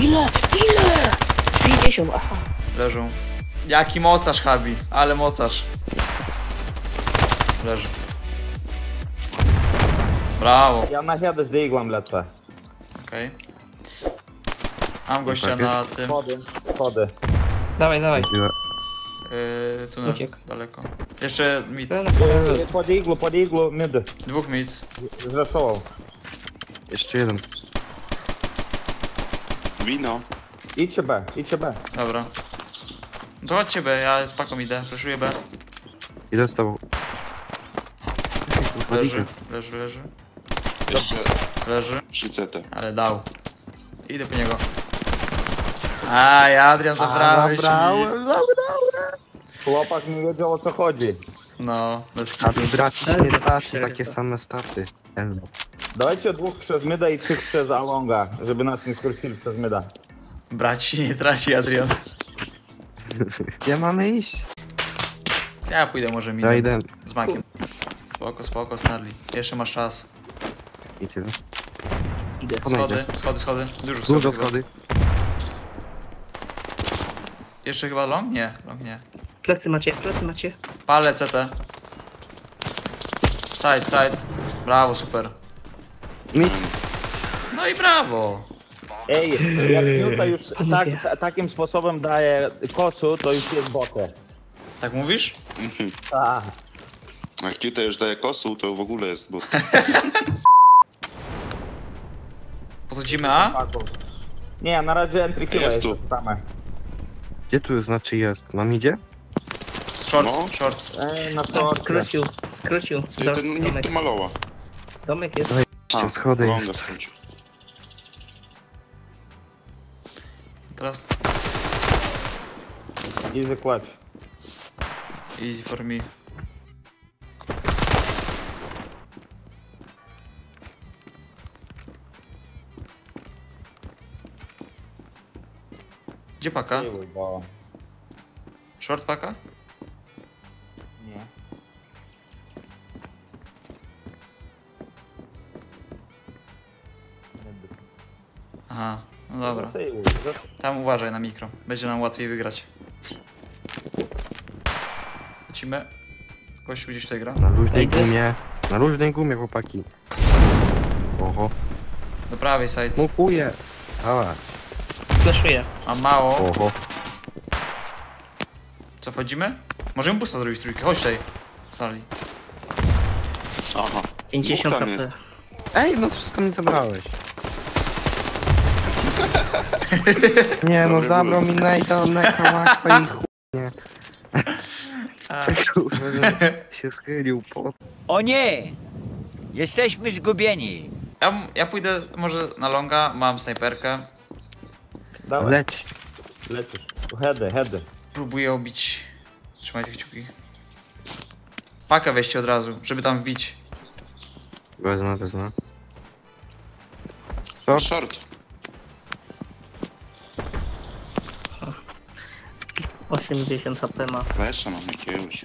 Ile? Ile? 50, aha. Leżą. Jaki mocarz, Habi, ale mocarz. Leży. Brawo, Ja na headę z diglem lecę. okej. Mam gościa na tym. Schody, schody. Dawaj, dawaj. Yy, tunel Uciekł. daleko. Jeszcze mid. Pod iglu, pod iglu, mid. Dwóch mid. Zresował. Jeszcze jeden. Wino. Idźcie B, idźcie B. Dobra. No to chodźcie B, ja z paką idę. Freszuję B. I dostał. Leży, leży, leży. Jeszcze Leży. 3 CT. Ale dał. Idę po niego. Aj, Adrian, zabrałeś mi. Chłopak nie wiedział o co chodzi. No, bez A kitu. mi braci się nie patrzy, takie same staty. Elmo. Dajcie dwóch przez myda i trzech przez Alonga, żeby nas nie skrócili przez myda. Braci nie traci, Adrian. Gdzie mamy iść? Ja pójdę może Ja midem. idę. Z makiem. Spoko, spoko, Snarli. Jeszcze masz czas. Idzie. Idę. Schody, schody, schody. Dużo schodów. Dużo schody. Jeszcze chyba long? Nie, long nie. Plecy macie, plecy macie. Palę CT. Side, side. Brawo, super. Mi. No i brawo. Ej, jak Newta już tak, ta, takim sposobem daje kosu, to już jest botę. Tak mówisz? Tak. Jak ci to już daje kosu, to w ogóle jest, bo Podchodzimy A? Nie, na razie entry kill Jest tu. same. Gdzie tu znaczy jest? Mam idzie? Short, No. short. Ej, na short. skrócił, skrócił. ty, Do, ten nikt domek, tu malowa. domek jest. Jeszcze schody longa jest. skrócił. Teraz Easy clutch. easy for me. Gdzie paka? Aha, no dobra. Tam uważaj na mikro. Będzie nam łatwiej wygrać. Lecimy. Gościu gdzieś tutaj gra. Na luźnej gumie. Na luźnej gumie, chłopaki. Oho. Do prawej side. Mukuję. Dawaj. Flashuję. Mam mało. Oho. Co wchodzimy? Możemy busta zrobić trójkę. Chodź tutaj. Sali. Aha. 50 Dwóch tam HP. jest. Ej, no wszystko mi zabrałeś. Nie no, Dobry zabrał mi Nate'a, Necromaxa i chuj, nie. Kurwa, się schylił po... O nie! Jesteśmy zgubieni. Ja, ja pójdę może na longa. Mam snajperkę. Dawaj, Leć. lecisz. Heady, heady. Próbuję obić. Trzymajcie kciuki. Pakę weźcie od razu, żeby tam wbić. Wezmę, wezmę. Co? Short. 80 HP ma. Flesza mam jakiegoś.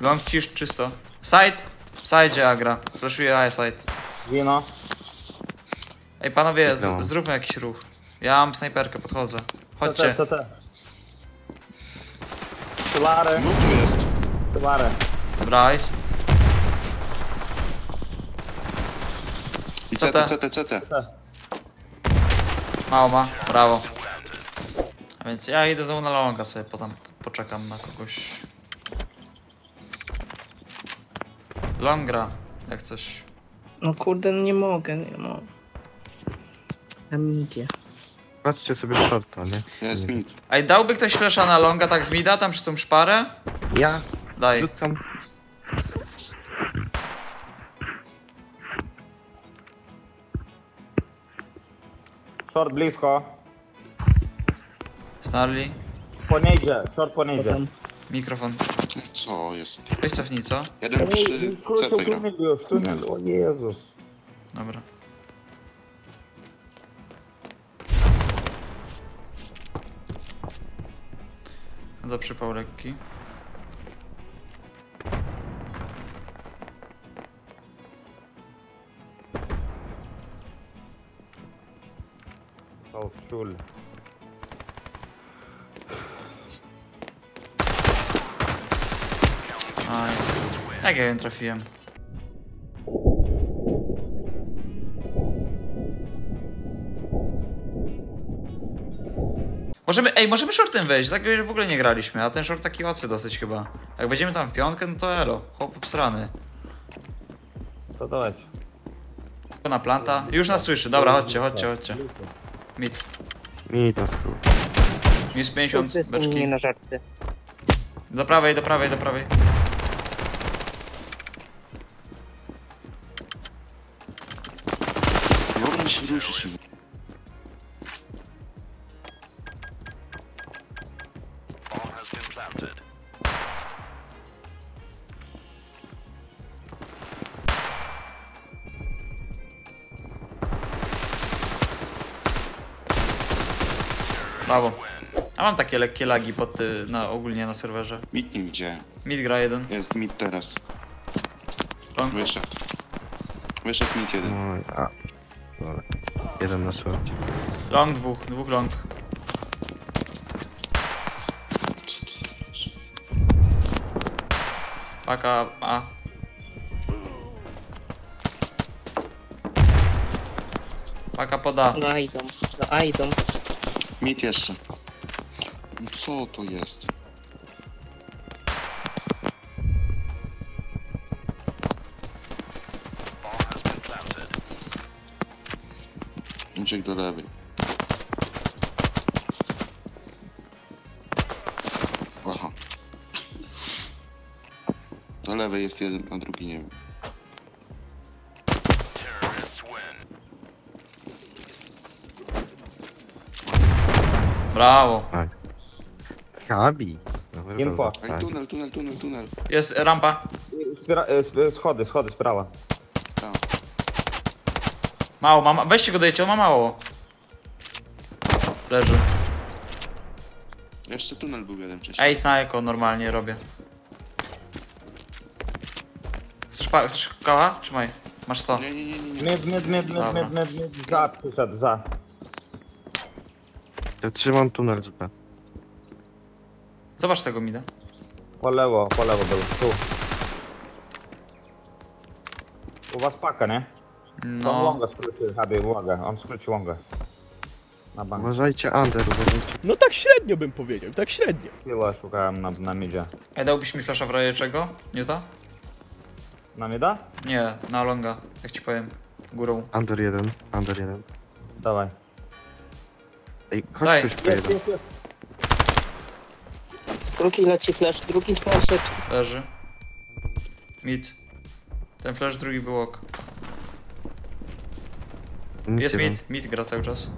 Long cisz czysto. Side. Side agra. Flashuję A side. Wino. Ej panowie, No. zróbmy jakiś ruch. Ja mam snajperkę, podchodzę. Chodźcie. CT, CT. Filary, No tu jest. filary. Dobra, ice. I Co CT, te? CT, CT. Mało ma, brawo. A więc ja idę znowu na longa sobie, potem poczekam na kogoś. Longra, jak coś. No kurde, no nie mogę, nie mogę. Tam idzie. Patrzcie sobie shorta, nie? Jest Nie. mid. Ej, dałby ktoś flesza na longa tak z mida, tam przy tą szparę? Ja Daj. rzucam. Short blisko. Snarli. Po nie idzie, short po nie idzie. Potem Mikrofon. Co jest? Weź cofnij, co? Jeden przy Krócił CT gra. już, tunel, o Jezus. Dobra. Za przypał lekki. To w Aj. Jak ja ją trafiłem? Możemy, ej, możemy shortem wejść, tak w ogóle nie graliśmy, a ten short taki łatwy dosyć chyba. Jak wejdziemy tam w piątkę, no to elo, chłop obsrany. To dać. Na planta, już nas słyszy, dobra, chodźcie, chodźcie, chodźcie. Mid, Mi to skrót. minus 50, Wszyscy są beczki. na żarty. Do prawej, do prawej, do prawej. Ruszy się. Brawo. A mam takie lekkie lagi pod, y, na, ogólnie na serwerze. Mit nim gdzie? Mid gra jeden. Jest mit teraz. Long. Wyszedł. Wyszedł mit jeden. No, a. Dobra. Jeden na szorcie. Long dwóch, dwóch long. Paka A. Paka poda. No a idą, no a idą. Mit jeszcze. No Co to jest? Uciek do lewej. Aha. Do lewej jest jeden, a drugi nie wiem. Brawo. Tak. Dobra, Info. Ej, tak. tunel, tunel, tunel, tunel. Jest rampa. Spira- e, sp- schody, schody, sprawa. Mało, mama. Weźcie go dajcie, on ma mało. Leży. Jeszcze tunel był jeden wcześniej. Ej, snajko normalnie robię. Chcesz, pa- chcesz kała? Trzymaj. Masz 100. Nie, nie, nie, nie. nie. Mid, mid, mid, mid, Dobra. mid, mid, mid. Za, przyszedł, za. Ja trzymam tunel zupełnie. Zobacz tego mida. Po lewo, po lewo był. Tu. U was paka, nie? No. longa skrócił, Habi, uwaga. On skrócił longa. Na bank. Uważajcie, Under, uważajcie. No tak średnio bym powiedział, tak średnio. Killa szukałem na, na midzie. Ej, dałbyś mi flasza w razie czego? Newta? Na mida? Nie, na longa. Jak ci powiem. Górą. Under jeden, Under jeden. Dawaj. Ej, chodź Daj. ktoś po jeden. jest, jest. Drugi leci flash, drugi flash leci. Leży. Mid. Ten flash drugi był ok. Jest mid. Mid gra cały czas.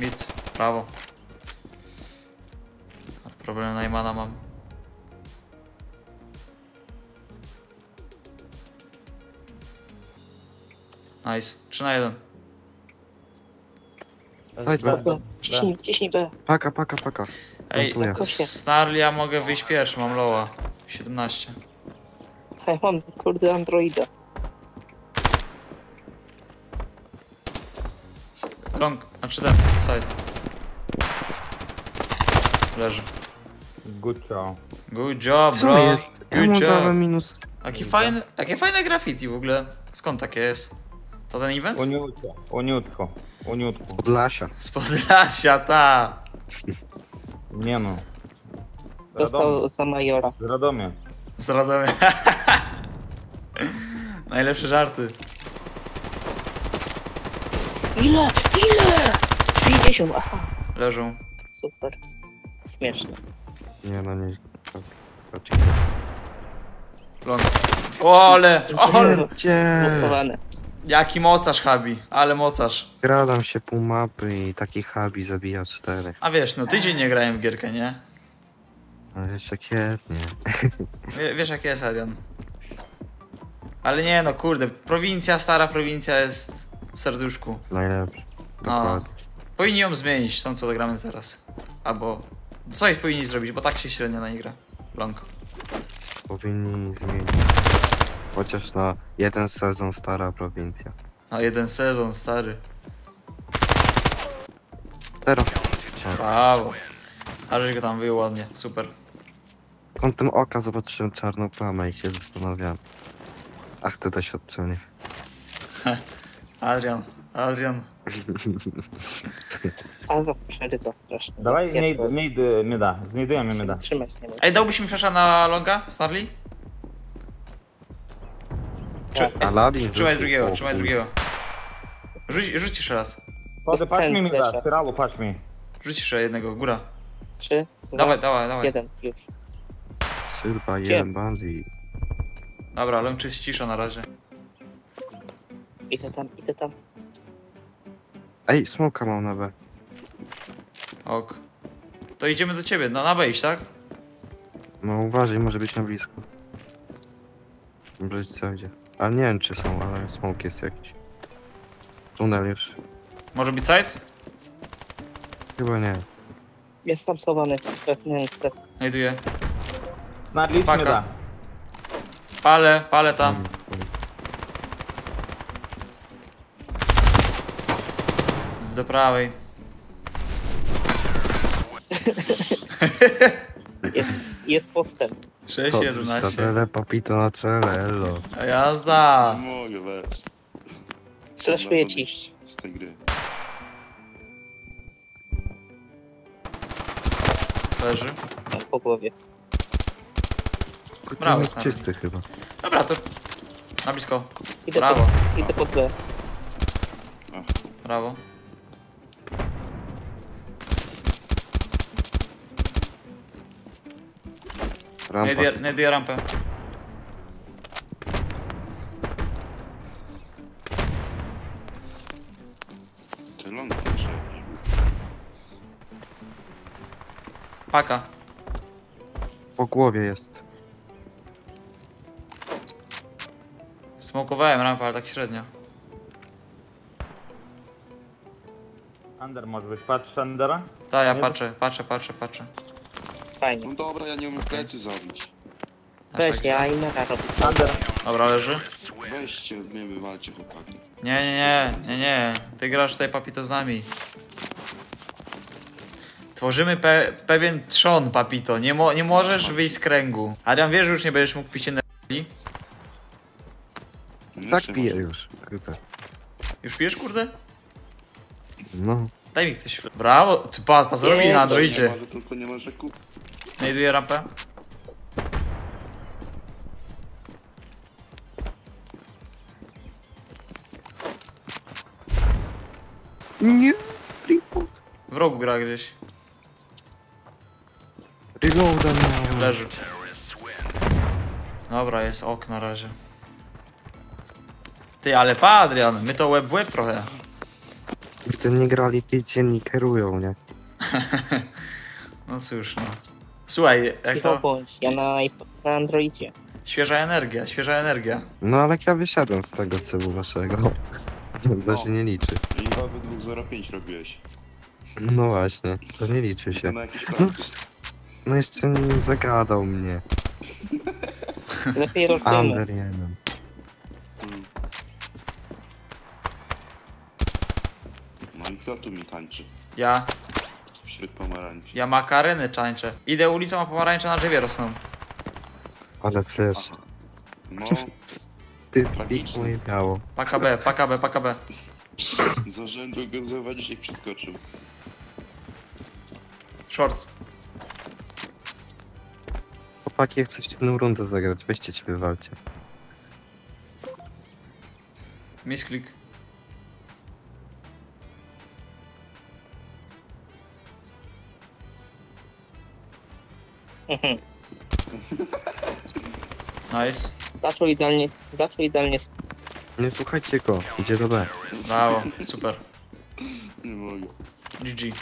Mid. Prawo. Problem Najmana mam. Nice. 3 na 1. Side B. Ciśnij, ciśnij B. Paka, paka, paka. Ej. Snarl, ja mogę wyjść pierwszy, mam loa. 17. Hej, mam kurde androida. Long, znaczy ten, side. Leży. Good job. Good job, bro. jest? Good job. minus... Jakie fajne, jakie fajne graffiti w ogóle. Skąd takie jest? To ten event? Uniutko, uniutko, uniutko. Z Podlasia, ta. Nie no. Z. Dostał za majora. Z Radomia. Z Radomia. Najlepsze żarty. Ile? Ile? 50, aha. Leżą. Super. Śmieszne. Nie, no nie. Chodź. Long. O, ale, ole. Gdzie? Jaki mocarz, Habi. Ale mocarz. Skradam się pół mapy i taki Habi zabija czterech. A wiesz, no tydzień nie grałem w gierkę, nie? No jeszcze kwietnie. Wie, wiesz jak jest, Arian. Ale nie no, kurde. Prowincja, stara prowincja jest w serduszku. Najlepszy. No. Dokładnie. Powinni ją zmienić, tą co gramy teraz. Albo coś powinni zrobić, bo tak się średnio na nie gra. Long. Powinni zmienić. Chociaż na jeden sezon stara prowincja. Na jeden sezon, stary. Teraz. Brawo. A żeś go tam wyjął ładnie, super. Kątem oka zobaczyłem czarną plamę i się zastanawiałem. Ach, to doświadczenie. Adrian, Adrian. Ale was przerywa strasznie. Dawaj, Jak nie, to- nie, nie da. Znajdujemy nie da. Trzymać nie mogę. Ej, dałbyś mi flasha na longa, Snarly? Czy, Aladdin trzymaj rzucił. drugiego, O, trzymaj drugiego. Rzuć, rzuć jeszcze raz. Wody, patrz mi mi da. Flasha. Spiralu, patrz mi. Rzuć jeszcze jednego, góra. Trzy, dwa, Dawaj, dawaj, dawaj. jeden, już. Gdzie? jeden, bandzi. Dobra, long jest cisza na razie. Idę tam, idę tam. Ej, smoka mam na B. Ok. To idziemy do ciebie, no na wejść, tak? No uważaj, może być na blisko. Może być co gdzie. Ale nie wiem czy są, ale smok jest jakiś. Tunel już. Może być side? Chyba nie. Jest tam schowany wnętrze. Znajduję. Snadlicz Paka. da. Palę, palę tam. Mm, Do prawej. Jest, jest postęp. 6, Odrzuć 11. tabelę, papito na czele, elo. Jazda. Nie mogę, weź. Flaszuję ci. Z tej gry. Leży. No, po głowie. Kurczę, Brawo, jest stary. czysty chyba. Dobra, to na blisko. Idę, Brawo. pod, idę pod B. Brawo. Rampa. Znajduję znajduję rampę. Ty long flash jakiś był. Paka. Po głowie jest. Smokowałem rampę, ale tak średnio. Under może być. Patrz Undera. Tak, ja Nie? patrzę, patrzę, patrzę, patrzę. Fajnie. No dobra, ja nie umiem plecy zabić. Weź, ja i mega robię. Under. Dobra, leży. Weźcie, od mnie wywalcie chłopaki. Nie, nie, nie, nie, nie. Ty grasz tutaj papito z nami. Tworzymy pe pewien trzon, papito. Nie, mo nie możesz wyjść z kręgu. Adrian, wiesz, że już nie będziesz mógł pić energii? Nie Tak się piję już. Kurde. Już pijesz, kurde? No. Daj mi ktoś. Brawo, ty pa, pa zrobili na Nie Androidzie. może, tylko nie może kup. Znajduję rampę. Nie. Reload. W rogu gra gdzieś. Reloada miałem. Leży. Dobra, jest ok na razie. Ty, ale pa Adrian, my to łeb łeb trochę. Gdy nie grali, ci ciemni kierują, nie? No cóż, no. Słuchaj, jak to... bądź, ja na, na Androidzie. Świeża energia, świeża energia. No ale jak ja wysiadłem z tego cebu waszego. To się nie liczy. I 2 w 2.05 robiłeś. No właśnie, to nie liczy się. No, no jeszcze nie zagadał mnie. Lepiej rozumiem. Under jeden. No i kto tu mi tańczy? Ja, Wśród pomarańczy. ja makareny czańczę. Idę ulicą, a pomarańcze na drzewie rosną. Ale flash. No, Ty Tragiczny. moje biało. Paka B, paka B, paka B. z urzędu go zobaczyć jak przeskoczył. Short. Chłopaki, jak chcecie jedną rundę zagrać, weźcie się wywalcie. Misklik. Nice. Zaczął idealnie, zaczął idealnie Nie słuchajcie go, idzie do B. Brawo, super. Nie mogę. GG.